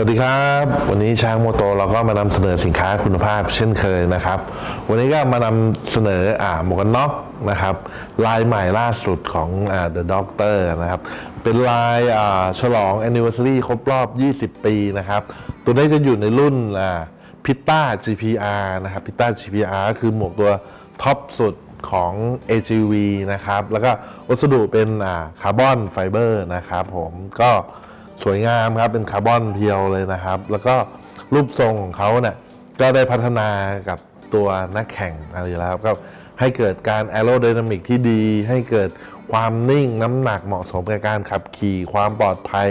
วัสดีครับ วันนี้ช้างโมโตเราก็มานำเสนอสินค้าคุณภาพเช่นเคยนะครับ วันนี้ก็มานำเสนออ่าหมวกกันน็อกนะครับลายใหม่ล่าสุดของอ่า The Doctor นะครับ เป็นลายอ่าฉลอง Anniversary ครบรอบ 20 ปีนะครับ ตัวนี้จะอยู่ในรุ่นอ่าพิต้า GPR นะครับพิต้า GPR ก็คือหมวกตัวท็อปสุดของ AGV นะครับ แล้วก็วัสดุเป็นอ่าคาร์บอนไฟเบอร์นะครับผมก็ สวยงามครับเป็นคาร์บอนเพียวเลยนะครับ แล้วก็รูปทรงของเขาเนี่ยก็ได้พัฒนากับตัวนักแข่งอะไรอยู่แล้วครับก็ให้เกิดการแอโร d y นามิกที่ดี ให้เกิดความนิ่งน้ำหนักเหมาะสมกับการขับขี่ความปลอดภัย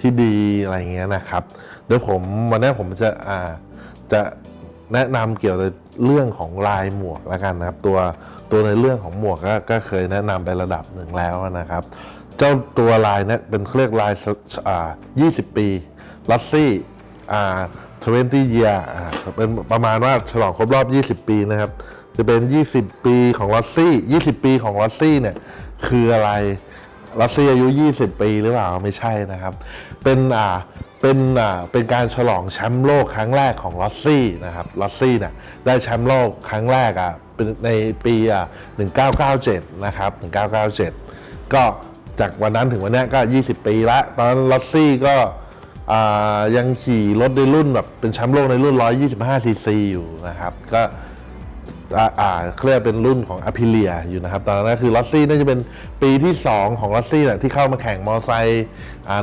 ที่ดีอะไรเงี้ยนะครับเดี๋ยวผมวันนี้ผมจะอ่าจะแนะนำเกี่ยวกับเรื่องของลายหมวกแล้วกันนะครับ ตัวตัวในเรื่องของหมวกก็ก็เคยแนะนำไประดับหนึ่งแล้วนะครับ เจ้าตัวลายเนี่ยเป็นเครียกลายอ่า20 ปีลัสซี่อ่า20 year อ่าเป็นประมาณว่าฉลองครบรอบ 20 ปีนะครับ จะเป็น 20 ปีของลัสซี่ 20 ปีของลัสซี่เนี่ยคืออะไรลัสซี่อายุ 20 ปีหรือเปล่าไม่ใช่นะครับ เป็นอ่าเป็นอ่าเป็นการฉลองแชมป์โลกครั้งแรกของลัสซี่นะครับลัสซี่เนี่ยได้แชมป์โลกครั้งแรกอะเป็นในปีอ่า1997 นะครับ 1997 ก็ จากวันนั้นถึงวันนี้ก็ 20 ปีละ ตอนนั้น Rossi ก็ยังขี่รถในรุ่นแบบเป็นแชมป์โลกในรุ่น 125 ซีซีอยู่นะครับ ก็อ่าเครียกเป็นรุ่นของอ p ิเลียอยู่นะครับ ตอนนั้นคือ Rossi น่าจะเป็นปีที่ 2 ของ Rossi แหละที่เข้ามาแข่งมอเตอร์ไซค์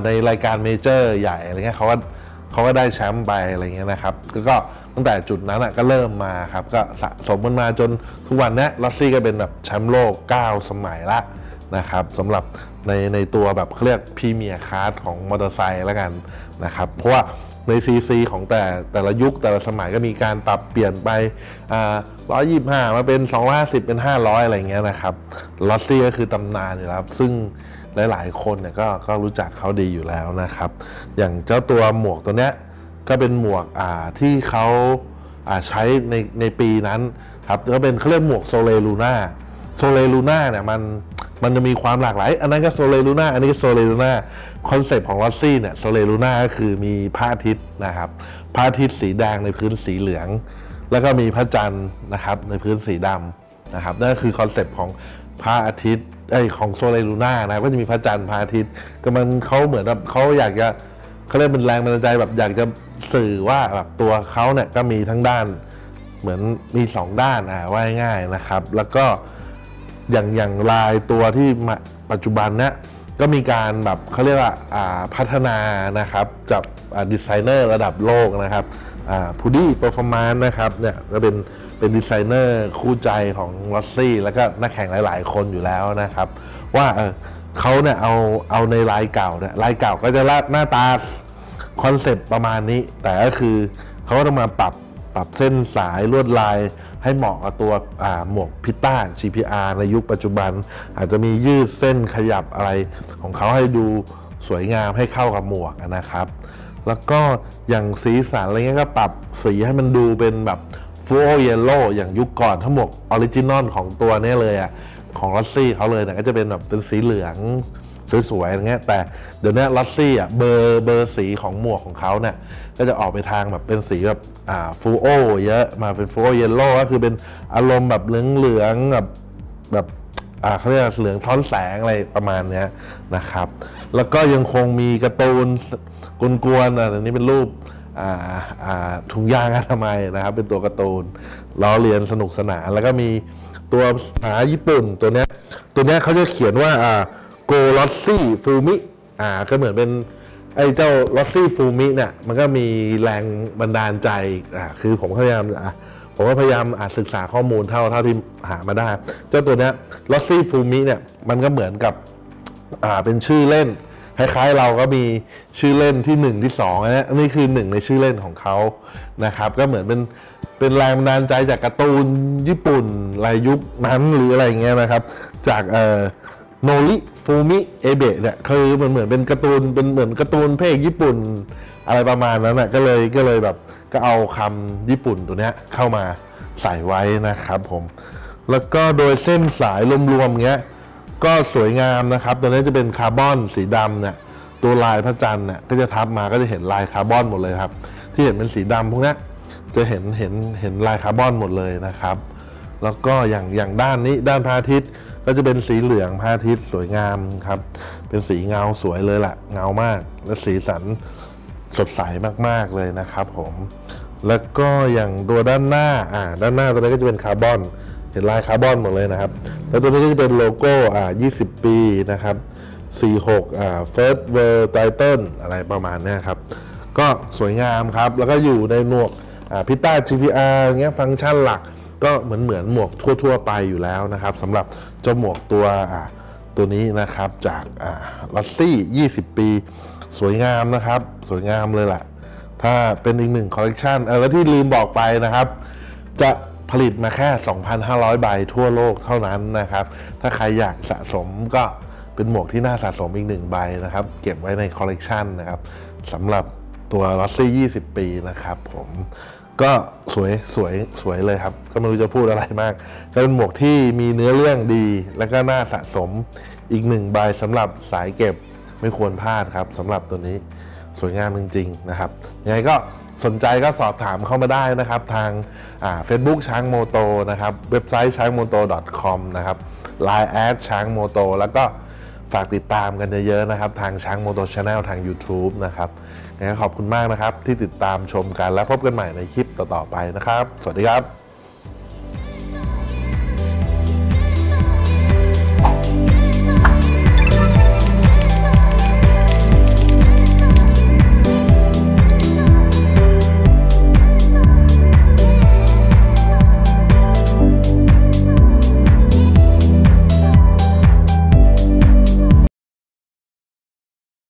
ในรายการ major ใหญ่อะไรเงี้ยเขาก็เขาก็ได้แชมป์ไปอะไรเงี้ยนะครับ ก็ก็ตั้งแต่จุดนั้นก็เริ่มมาครับ ก็สะสมมันมาจนทุกวันนี้ Rossi ก็เป็นแบบแชมป์โลก 9 สมัยละ นะครับสำหรับในในตัวแบบเรียก premier class ของมอเตอร์ไซค์แล้วกันนะครับเพราะว่าใน CC ของแต่แต่ละยุคแต่ละสมัยก็มีการปรับเปลี่ยนไปอ่า125มาเป็น 250 เป็น 500 อะไรเงี้ยนะครับ Rossi ก็คือตำนานอยู่แล้วครับซึ่งหลาย ๆ คนเนี่ยก็ก็รู้จักเขาดีอยู่แล้วนะครับ อย่างเจ้าตัวหมวกตัวเนี้ยก็เป็นหมวกอ่าที่เขาอ่าใช้ในในปีนั้นครับก็เป็นเขาเรียกหมวก Sole Luna Sole Luna เนี่ยมัน มันจะมีความหลากหลาย อันนั้นก็ Sole Luna อันนี้ก็ Sole Luna คอนเซปต์ของ Rossi เนี่ย Sole Luna ก็คือมีพระอาทิตย์นะครับพระอาทิตย์สีแดงในพื้นสีเหลือง แล้วก็มีพระจันทร์นะครับในพื้นสีดำนะครับนั่นก็คือคอนเซปต์ของพระอาทิตย์ไอของ Sole Luna นะครับก็จะมีพระจันทร์พระอาทิตย์ก็มันเขาเหมือนแบบเขาอยากจะเขาเรียกเป็นแรงบันดาลใจแบบอยากจะสื่อว่าแบบตัวเขาเนี่ยก็มีทั้งด้าน เหมือนมีสองด้านอ่าว่าง่ายนะครับ แล้วก็ อย่างอย่างลายตัวที่มาปัจจุบันเนี้ยก็มีการแบบเขาเรียกว่าอ่าพัฒนานะครับจากดีไซเนอร์ระดับโลกนะครับ Drudi Performance นะครับเนี่ยก็เป็นเป็นดีไซเนอร์คู่ใจของ Rossi แล้วก็นักแข่งหลาย ๆ คนอยู่แล้วนะครับ ว่าเออเขาเนี่ยเอาเอาในลายเก่าเนี่ยลายเก่าก็จะลาดหน้าตาคอนเซปต์ประมาณนี้ แต่ก็คือเขาก็ต้องมาปรับปรับเส้นสายลวดลาย ให้เหมาะกับตัวหมวก Pista GPR ในยุคปัจจุบัน อาจจะมียืดเส้นขยับอะไรของเขาให้ดูสวยงามให้เข้ากับหมวกนะครับ แล้วก็อย่างสีสันอะไรเงี้ยก็ปรับสีให้มันดูเป็นแบบ fluo yellow อย่างยุคก่อนถ้าหมวก original ของตัวนี้เลยอะของ Rossi เขาเลยเนี่ยก็จะเป็นแบบเป็นสีเหลือง สวยๆอย่างเงี้ยแต่เดี๋ยวนี้ Rossi อะเบอร์เบอร์สีของหมวกของเขาเนี่ยก็จะออกไปทางแบบเป็นสีแบบอ่า fluo เยอะมาเป็น fluo yellow ก็คือเป็นอารมณ์แบบเหลืองๆแบบแบบอ่าเขาเรียกเหลืองสะท้อนแสงอะไรประมาณเนี้ยนะครับ แล้วก็ยังคงมีการ์ตูนกวนๆอะอันนี้เป็นรูปถุงยางอนามัยนะครับ เป็นตัวการ์ตูนล้อเลียนสนุกสนาน แล้วก็มีตัวหาญี่ปุ่นตัวเนี้ยตัวเนี้ยเขาจะเขียนว่าอ่า Go Rossifumi อ่าก็เหมือนเป็นไอ้เจ้า Rossifumi เนี่ยมันก็มีแรงบันดาลใจอ่าคือผมพยายามอะผมก็พยายามอ่าศึกษาข้อมูลเท่าเท่าที่หามาได้ เจ้าตัวเนี้ย Rossifumi เนี่ยมันก็เหมือนกับอ่าเป็นชื่อเล่น คล้ายๆเราก็มีชื่อเล่นที่ 1 ที่2นะนี่คือหนึ่งในชื่อเล่นของเขานะครับ ก็เหมือนเป็นเป็นแรงบันดาลใจจากการ์ตูนญี่ปุ่นรายยุคนั้นหรืออะไรเงี้ยนะครับ จากเอ่อ โนริฟูมิเอเบะเนี่ยคือมันเหมือนเป็นการ์ตูนเป็นเหมือนการ์ตูนเพลงญี่ปุ่นอะไรประมาณนั้นน่ะก็เลยก็เลยแบบก็เอาคำญี่ปุ่นตัวเนี้ยเข้ามาใส่ไว้นะครับผม แล้วก็โดยเส้นสายรวมๆเงี้ยก็สวยงามนะครับ ตัวนี้จะเป็นคาร์บอนสีดำเนี่ยตัวลายพระจันทร์เนี่ยก็จะทับมาก็จะเห็นลายคาร์บอนหมดเลยครับ ที่เห็นเป็นสีดำพวกนี้จะเห็นเห็นเห็นลายคาร์บอนหมดเลยนะครับ แล้วก็อย่างอย่างด้านนี้ด้านพระอาทิตย์ ก็จะเป็นสีเหลืองพระอาทิตย์สวยงามครับ เป็นสีเงาสวยเลยล่ะ เงามาก และสีสันสดใสมากๆเลยนะครับผม แล้วก็อย่างตัวด้านหน้าอ่าด้านหน้าตัวนี้ก็จะเป็นคาร์บอนเห็นลายคาร์บอนหมดเลยนะครับ แล้วตัวนี้ก็จะเป็นโลโก้อ่า20 ปีนะครับ46อ่า First World Title อะไรประมาณนี้ครับ ก็สวยงามครับ แล้วก็อยู่ในหมวกอ่า Pista GPR เงี้ยฟังก์ชันหลักก็เหมือนเหมือนหมวกทั่ว ๆ ไปอยู่แล้วนะครับสำหรับ เจ้าหมวกตัวตัวนี้นะครับจาก Rossi 20 ปี สวยงามนะครับ สวยงามเลยแหละ ถ้าเป็นอีกหนึ่งคอลเลกชันออแล้วที่ลืมบอกไปนะครับ จะผลิตมาแค่ 2,500 ใบทั่วโลกเท่านั้นนะครับ ถ้าใครอยากสะสมก็เป็นหมวกที่น่าสะสมอีกหนึ่งใบนะครับ เก็บไว้ในคอลเลกชันนะครับสำหรับตัวลอสซี่ 20 ปีนะครับผม ก็สวยสวยสวยเลยครับ ก็ไม่รู้จะพูดอะไรมาก ก็เป็นหมวกที่มีเนื้อเรื่องดี และก็น่าสะสมอีกหนึ่งใบสำหรับสายเก็บไม่ควรพลาดครับสำหรับตัวนี้สวยงามจริง ๆ นะครับยังไงก็สนใจก็สอบถามเข้ามาได้นะครับ ทางเฟซบุ๊กช้างโมโตนะครับ เว็บไซต์ช้างโมโต .com นะครับ Line add ช้างโมโตแล้วก็ ฝากติดตามกันเยอะๆนะครับ ทางช้างโมโต Channel ทาง YouTube นะครับงั้นขอบคุณมากนะครับที่ติดตามชมกันและพบกันใหม่ในคลิปต่อๆไปนะครับ สวัสดีครับ